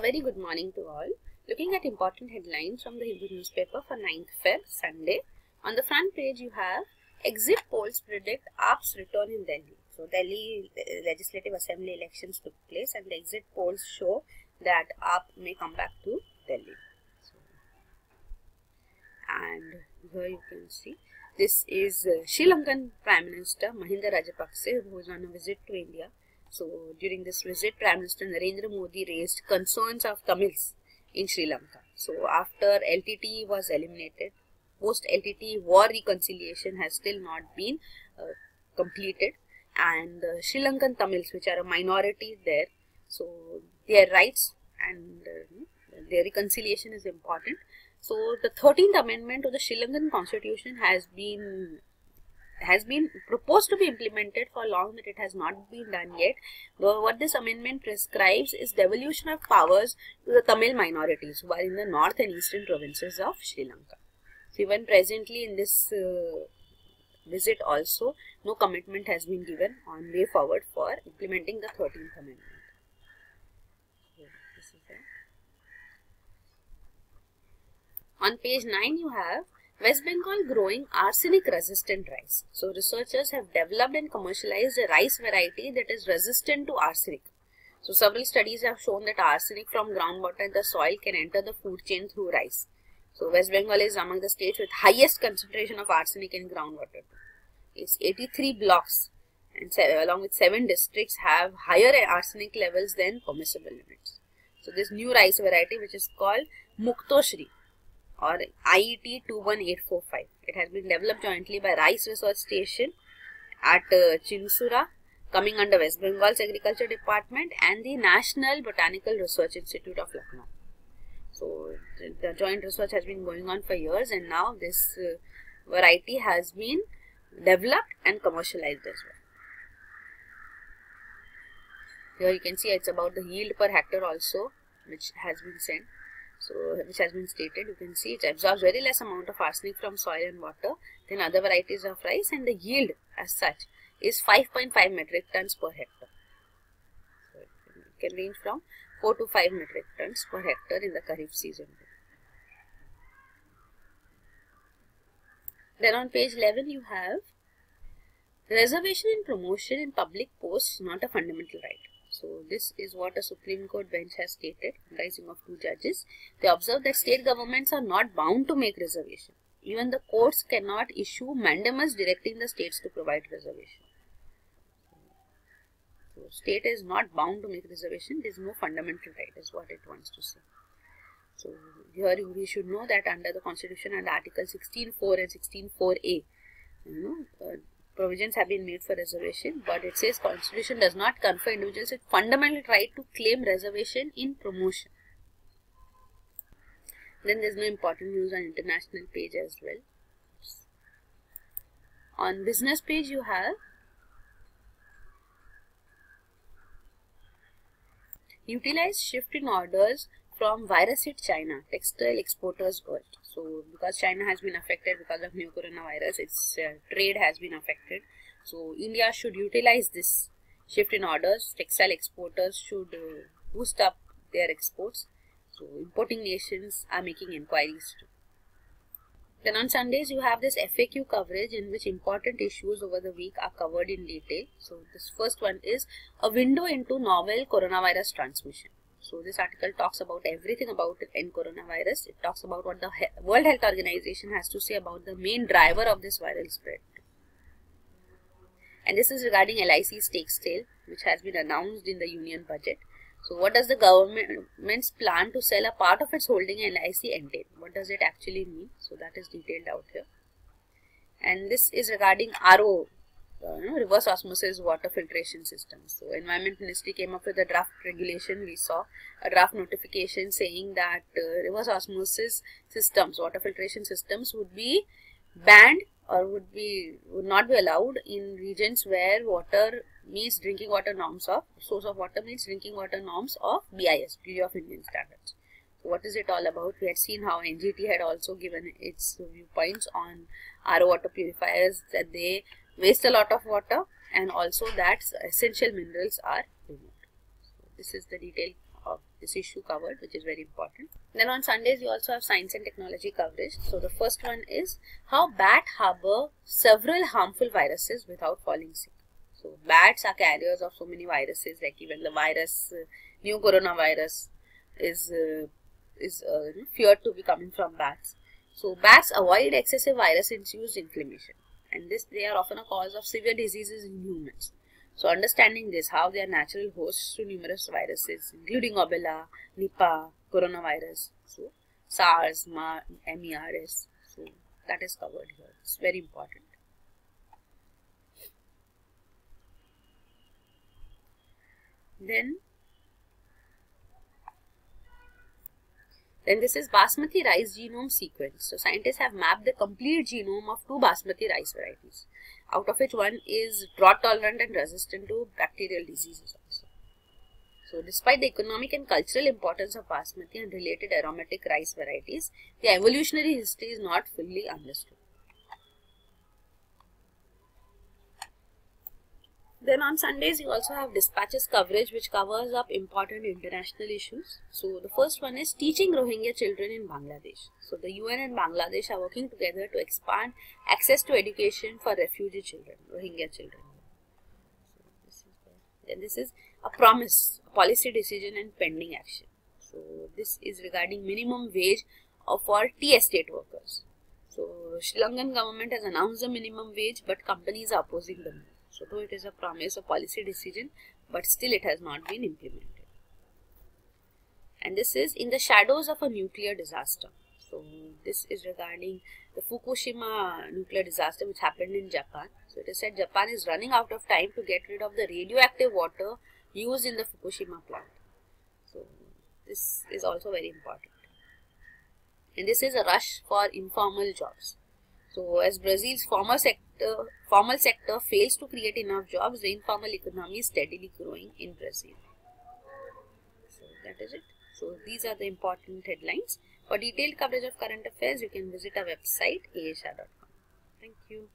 Very good morning to all. Looking at important headlines from the Hindu newspaper for 9th Feb, Sunday. On the front page you have exit polls predict AAP's return in Delhi. So Delhi Legislative Assembly elections took place and the exit polls show that AAP may come back to Delhi. So, and here you can see this is uh, Sri Lankan Prime Minister Mahinda Rajapakse who is on a visit to India so during this visit, Prime Minister Narendra Modi raised concerns of Tamils in Sri Lanka. So after LTT was eliminated, post LTT war reconciliation has still not been uh, completed and uh, Sri Lankan Tamils which are a minority there, so their rights and uh, their reconciliation is important. So the 13th amendment to the Sri Lankan constitution has been has been proposed to be implemented for long that it has not been done yet. But what this amendment prescribes is devolution of powers to the Tamil minorities who are in the north and eastern provinces of Sri Lanka. So even presently in this uh, visit also, no commitment has been given on way forward for implementing the 13th amendment. On page 9 you have West Bengal growing arsenic resistant rice. So researchers have developed and commercialized a rice variety that is resistant to arsenic. So several studies have shown that arsenic from groundwater in the soil can enter the food chain through rice. So West Bengal is among the states with highest concentration of arsenic in groundwater. It's 83 blocks and along with 7 districts have higher arsenic levels than permissible limits. So this new rice variety which is called Muktoshri or IET 21845. It has been developed jointly by Rice Research Station at uh, Chinsura coming under West Bengal's Agriculture Department and the National Botanical Research Institute of Lucknow. So the, joint research has been going on for years and now this uh, variety has been developed and commercialized as well. Here you can see it's about the yield per hectare also which has been sent so which has been stated you can see it absorbs very less amount of arsenic from soil and water than other varieties of rice and the yield as such is 5.5 metric tons per hectare. So it can range from 4 to 5 metric tons per hectare in the kharif season. Then on page 11 you have reservation and promotion in public posts not a fundamental right so this is what a Supreme Court bench has stated, rising of two judges. They observe that state governments are not bound to make reservation. Even the courts cannot issue mandamus directing the states to provide reservation. So state is not bound to make reservation. There is no fundamental right is what it wants to say. So here we should know that under the constitution and article 16.4 and 16.4a, you know, uh, provisions have been made for reservation, but it says constitution does not confer individuals with fundamental right to claim reservation in promotion. Then there's no important news on international page as well. On business page you have utilize shift in orders from virus hit China, textile exporters urged. Because China has been affected because of new coronavirus, its uh, trade has been affected. So India should utilize this shift in orders. Textile exporters should uh, boost up their exports. So importing nations are making inquiries too. Then on Sundays you have this FAQ coverage in which important issues over the week are covered in detail. So this first one is a window into novel coronavirus transmission. So this article talks about everything about N coronavirus. It talks about what the World Health Organization has to say about the main driver of this viral spread. And this is regarding LIC stake sale, which has been announced in the union budget. So what does the government's plan to sell a part of its holding in LIC entail? What does it actually mean? So that is detailed out here. And this is regarding RO you know, reverse osmosis water filtration systems. So Environment Ministry came up with a draft regulation. We saw a draft notification saying that uh, reverse osmosis systems, water filtration systems would be banned or would be would not be allowed in regions where water meets drinking water norms of source of water meets drinking water norms of BIS, Bureau of Indian Standards. So what is it all about? We had seen how NGT had also given its viewpoints on RO water purifiers that they waste a lot of water and also that essential minerals are removed. So this is the detail of this issue covered, which is very important. Then on Sundays, you also have science and technology coverage. So the first one is how bat harbor several harmful viruses without falling sick. So bats are carriers of so many viruses, like even the virus, uh, new coronavirus is uh, is uh, feared to be coming from bats. So bats avoid excessive virus-induced inflammation, and this they are often a cause of severe diseases in humans. So understanding this, how they are natural hosts to numerous viruses, including Ebola, Nipah, coronavirus, so SARS, MERS. So that is covered here. It's very important. Then Then this is basmati rice genome sequence. So scientists have mapped the complete genome of two basmati rice varieties, out of which one is drought tolerant and resistant to bacterial diseases also. So despite the economic and cultural importance of basmati and related aromatic rice varieties, the evolutionary history is not fully understood. Then on Sundays, you also have dispatches coverage which covers up important international issues. So the first one is teaching Rohingya children in Bangladesh. So the UN and Bangladesh are working together to expand access to education for refugee children, Rohingya children. So this is then this is a promise, a policy decision and pending action. So this is regarding minimum wage for tea estate workers. So Sri Lankan government has announced the minimum wage but companies are opposing the move. So though it is a promise, a policy decision, but still it has not been implemented. And this is in the shadows of a nuclear disaster. So this is regarding the Fukushima nuclear disaster which happened in Japan. So it is said Japan is running out of time to get rid of the radioactive water used in the Fukushima plant. So this is also very important. And this is a rush for informal jobs. So as Brazil's former sector, formal sector fails to create enough jobs, the informal economy is steadily growing in Brazil. So that is it. So these are the important headlines. For detailed coverage of current affairs, you can visit our website aashah.com. Thank you.